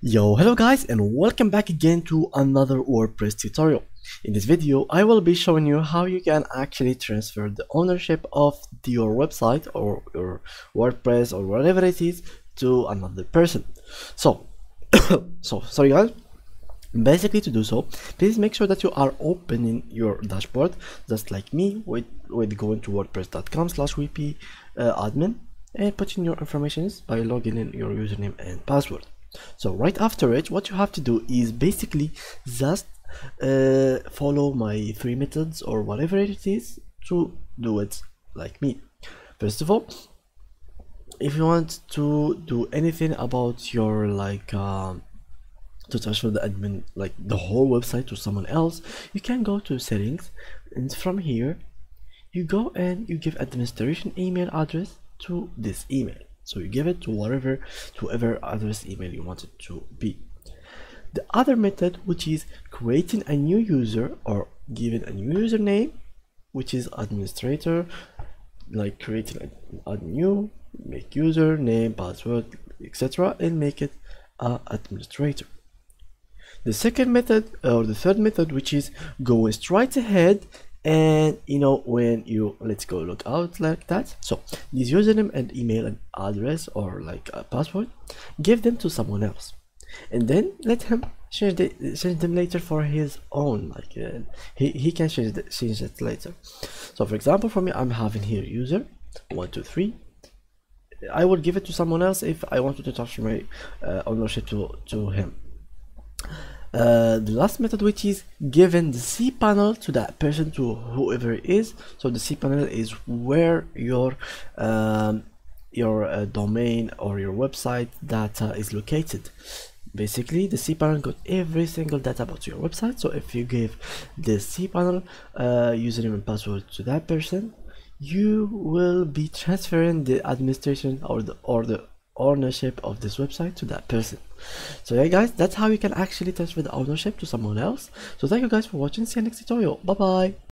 Yo, hello guys and welcome back again to another WordPress tutorial. In this video, I will be showing you how you can actually transfer the ownership of your website or your WordPress or whatever it is to another person. So, so sorry guys. Basically to do so, please make sure that you are opening your dashboard just like me with, with going to wordpress.com slash wp uh, admin and putting your information by logging in your username and password so right after it what you have to do is basically just uh, follow my three methods or whatever it is to do it like me. First of all if you want to do anything about your like um, to transfer the admin like the whole website to someone else you can go to settings and from here you go and you give administration email address to this email so you give it to whatever to whatever address email you want it to be. The other method which is creating a new user or giving a new username which is administrator like creating a, a new make user name password etc and make it a administrator. The second method or the third method which is going straight ahead and you know when you let's go look out like that. So this username and email and address or like a password give them to someone else. And then let him change, the, change them later for his own like uh, he, he can change, the, change it later. So for example for me i'm having here user one two three. I would give it to someone else if i wanted to transfer my uh, ownership to to him uh, the last method which is given the cpanel to that person to whoever it is. So the cpanel is where your um, your uh, domain or your website data is located. Basically the cpanel got every single data about your website. So if you give the cpanel uh, username and password to that person you will be transferring the administration or the or the ownership of this website to that person. So yeah guys that's how you can actually transfer the ownership to someone else. So thank you guys for watching. See you next tutorial. Bye bye